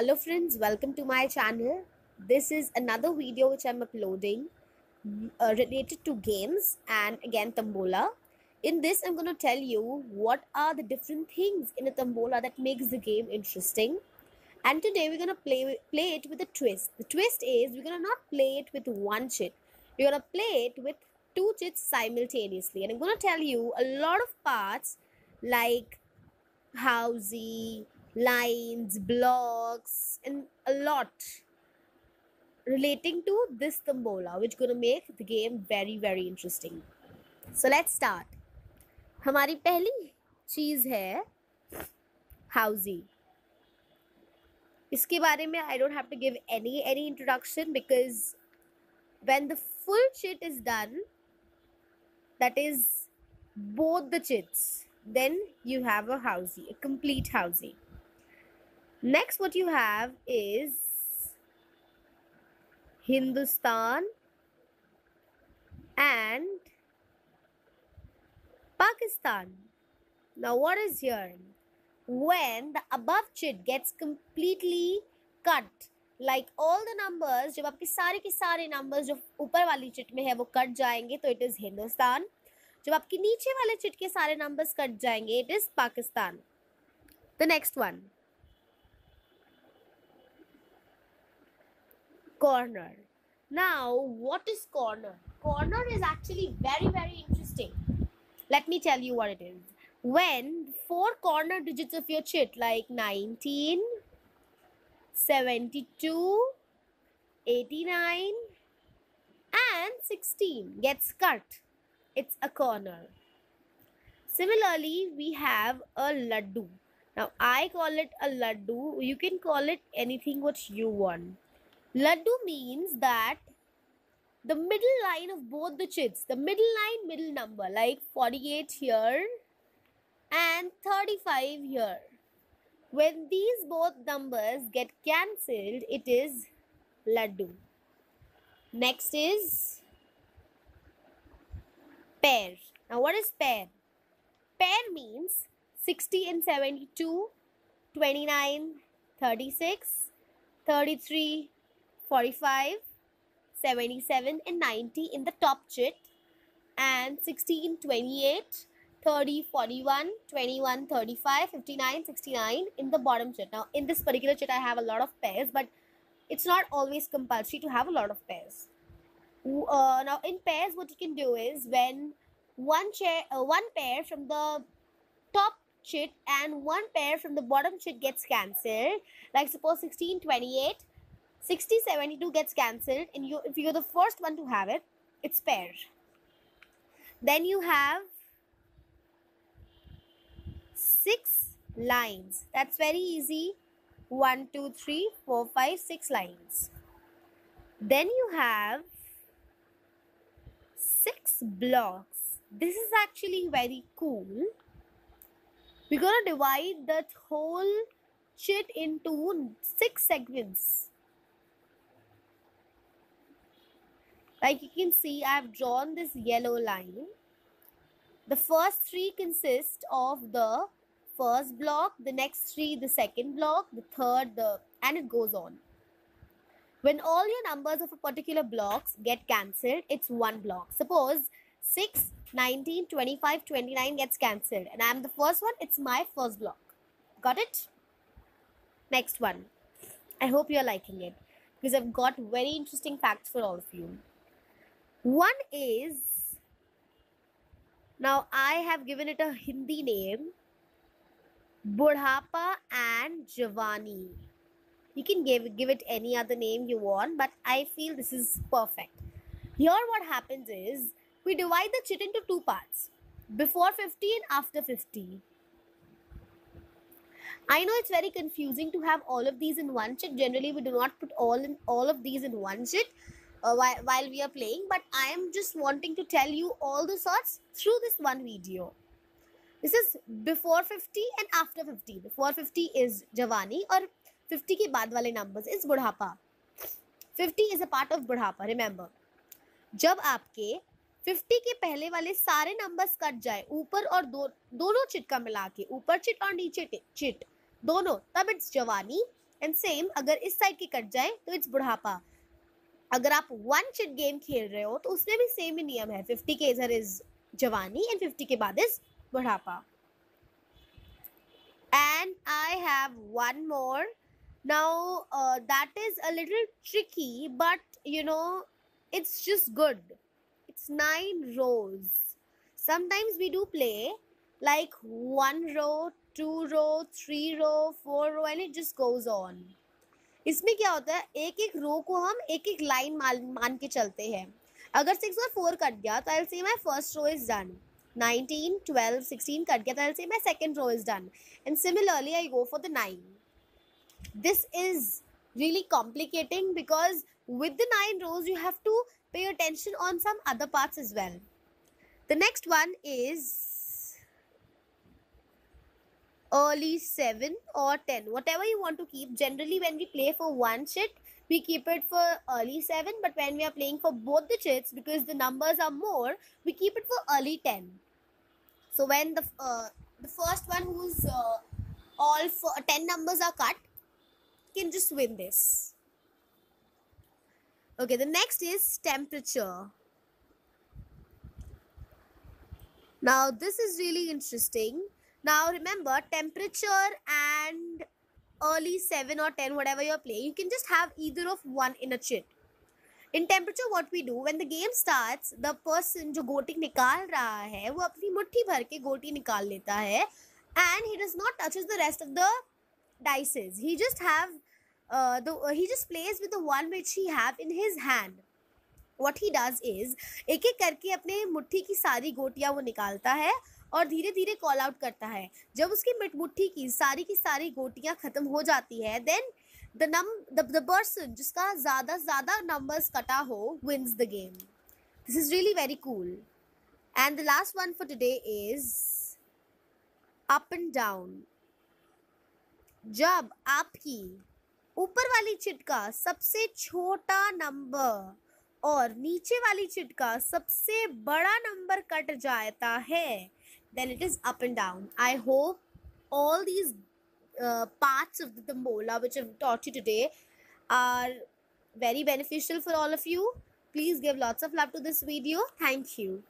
hello friends welcome to my channel. This is another video which i'm uploading uh, related to games and again Tambola in this i'm going to tell you what are the different things in a Tambola that makes the game interesting. And today we're going to play play it with a twist. The twist is we're going to not play it with one chit. We're going to play it with two chits simultaneously. And i'm going to tell you a lot of parts like housey lines, blocks, and a lot relating to this Tambola, which is gonna make the game very very interesting. So let's start. हमारी पहली चीज़ है housie इसके बारे में I don't have to give any any introduction because when the full chit is done that is both the chits then you have a housey a complete housey next, what you have is hindustan and pakistan. Now, what is here? When the above chit gets completely cut like all the numbers जब आपके सारे के सारे numbers जो ऊपर वाली chit में है, वो कट जाएँगे तो इट इज़ हिंदुस्तान जब आपके नीचे वाले चिट के सारे नंबर्स कट जाएँगे it is Pakistan the next one corner. Now, what is corner? Corner is actually very, very interesting. Let me tell you what it is. When four corner digits of your chit, like 19, 72, 89, and 16, gets cut, it's a corner. Similarly, we have a laddu. Now, I call it a laddu. You can call it anything what you want. Laddu means that the middle line of both the chits, the middle line, middle number, like 48 here and 35 here. When these both numbers get cancelled, it is laddu. Next is pair. Now, what is pair? Pair means 60 and 72, 29, 36, 33, 45, 77 and 90 in the top chit and 16, 28, 30, 41, 21, 35, 59, 69 in the bottom chit. Now in this particular chit I have a lot of pairs but it's not always compulsory to have a lot of pairs. Uh, now in pairs what you can do is when one chair uh, one pair from the top chit and one pair from the bottom chit gets cancelled like suppose 16 28 60 72 gets cancelled and you if you're the first one to have it it's pair then you have six lines. That's very easy. One two three four five six lines. Then you have six blocks. This is actually very cool. We're gonna divide that whole chit into six segments Like you can see, I have drawn this yellow line. The first three consist of the first block, the next three, the second block, the third, the and it goes on. When all your numbers of a particular blocks get cancelled, it's one block. Suppose 6, 19, 25, 29 gets cancelled and I'm the first one, it's my first block. Got it? Next one. I hope you're liking it because I've got very interesting facts for all of you. One is now I have given it a Hindi name Budhapa and Javani. You can give give it any other name you want, but I feel this is perfect. Here what happens is we divide the chit into two parts. Before 50 and after 50. I know it's very confusing to have all of these in one chit. Generally, we do not put all in all of these in one chit uh, while, while we are playing but i am just wanting to tell you all the sorts through this one video this is before 50 and after 50 before 50 is javani or 50 ke baad wale numbers is budhapa 50 is a part of budhapa remember जब आपके 50 के पहले वाले सारे numbers cut जाए ऊपर और दो दोनों चिट का मिला के ऊपर चिट और नीचे चिट दोनों तब इट्स जवानी एंड सेम अगर इस साइड की कट जाए तो इट्स बुढ़ापा अगर आप वन चिट गेम खेल रहे हो तो उसमें भी सेम ही नियम है। फिफ्टी के इधर इज़ जवानी एंड फिफ्टी के बाद इज़ बुढ़ापा। And I have one more now that is a little tricky but you know it's just good it's nine rows sometimes we do play like one row two row three row four row and it just goes on इसमें क्या होता है, एक एक रो को हम एक एक लाइन मान के चलते हैं। अगर सिक्स और फोर कट गया तो I'll see my first row is done nineteen twelve sixteen cut गया तो I see my second row is done and similarly I go for the nine this is really complicating because with the nine rows you have to pay attention on some other parts is well the next one is early 7 or 10, whatever you want to keep. Generally, when we play for one chit, we keep it for early 7 but when we are playing for both the chits because the numbers are more we keep it for early 10 so when the uh, the first one who's uh, all for 10 numbers are cut can just win this. Okay, the next is temperature. Now this is really interesting. Now remember temperature and early 7 or 10 whatever you're playing you can just have either of one in a chit in temperature what we do when the game starts the person जो गोटी निकाल रहा है वो अपनी मुट्ठी भर के गोटी निकाल लेता है and he does not touches the rest of the dices he just have uh, the uh, he just plays with the one which he have in his hand what he does is एक एक करके अपने मुट्ठी की सारी गोटियाँ वो निकालता है और धीरे धीरे कॉल आउट करता है जब उसकी मुट्ठी की सारी की सारी गोटियाँ खत्म हो जाती है then the the, the person जिसका ज़्यादा ज़्यादा numbers कटा हो wins the game. This is really very cool. And the last one for today is up and down. जब आपकी ऊपर वाली चिट का सबसे छोटा नंबर और नीचे वाली चिट का सबसे बड़ा नंबर कट जाता है then it is up and down. I hope all these uh, parts of the Tambola which I've taught you today are very beneficial for all of you. Please give lots of love to this video. Thank you.